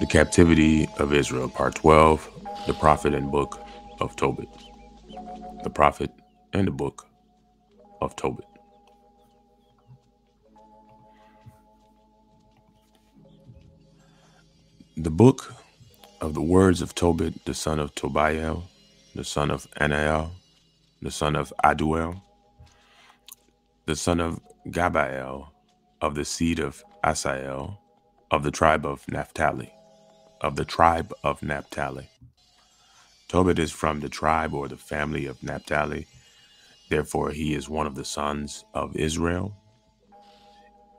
The Captivity of Israel, Part 12 The Prophet and Book of Tobit. The Prophet and the Book of Tobit. The book of the words of Tobit, the son of Tobiah, the son of Anael, the son of Aduel, the son of Gabael, of the seed of Asael, of the tribe of Naphtali, of the tribe of Naphtali. Tobit is from the tribe or the family of Naphtali. Therefore, he is one of the sons of Israel.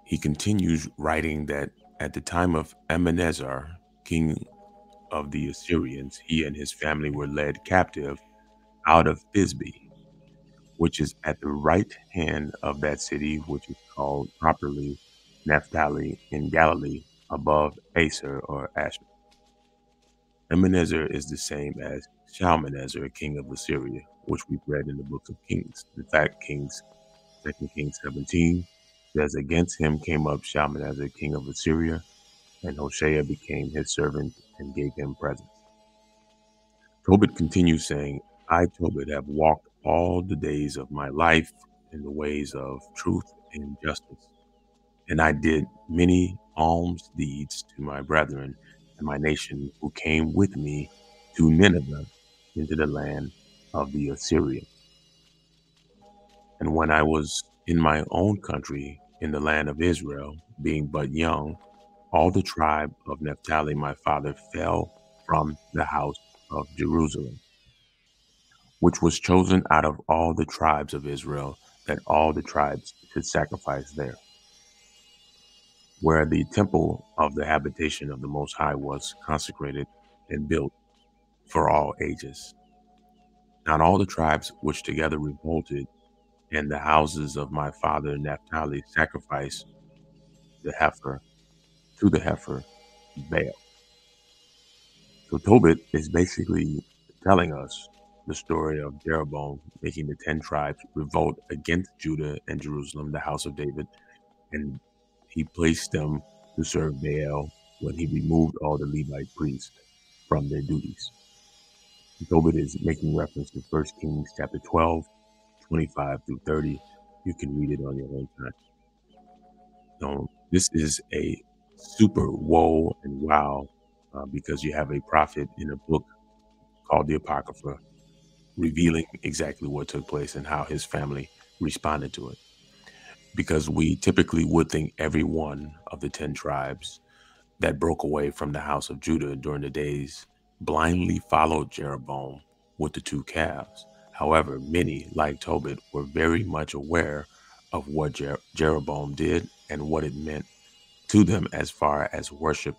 He continues writing that at the time of Enemessar, king of the Assyrians, he and his family were led captive out of Thisbe, which is at the right hand of that city, which is called properly Naphtali in Galilee, above Aser or Asher. Enemessar is the same as Shalmaneser, king of Assyria, which we've read in the books of Kings. In fact, Kings, 2 Kings 17 says, Against him came up Shalmaneser, king of Assyria, and Hoshea became his servant and gave him presents. Tobit continues saying, I, Tobit, have walked all the days of my life in the ways of truth and justice. And I did many alms deeds to my brethren and my nation who came with me to Nineveh into the land of the Assyrians. And when I was in my own country, in the land of Israel, being but young, all the tribe of Naphtali, my father, fell from the house of Jerusalem, which was chosen out of all the tribes of Israel, that all the tribes should sacrifice there where the temple of the habitation of the Most High was consecrated and built for all ages. Not all the tribes which together revolted, and the houses of my father Naphtali sacrificed the heifer to the heifer Baal. So Tobit is basically telling us the story of Jeroboam making the ten tribes revolt against Judah and Jerusalem, the house of David, and he placed them to serve Baal when he removed all the Levite priests from their duties. Tobit is making reference to 1 Kings chapter 12, 25 through 30. You can read it on your own time. So this is a super whoa and wow uh, because you have a prophet in a book called the Apocrypha revealing exactly what took place and how his family responded to it because we typically would think every one of the 10 tribes that broke away from the house of Judah during the days blindly followed Jeroboam with the two calves. However, many, like Tobit, were very much aware of what Jer- Jeroboam did and what it meant to them as far as worship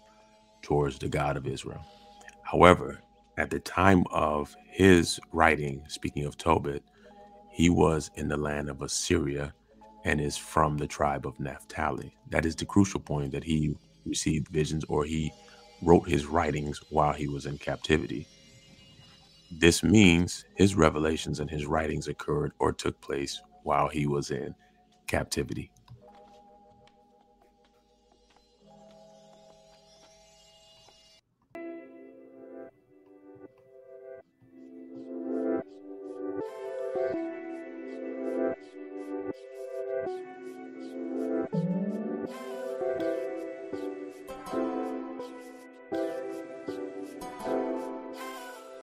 towards the God of Israel. However, at the time of his writing, speaking of Tobit, he was in the land of Assyria and is from the tribe of Naphtali. That is the crucial point that he received visions or he wrote his writings while he was in captivity. This means his revelations and his writings occurred or took place while he was in captivity.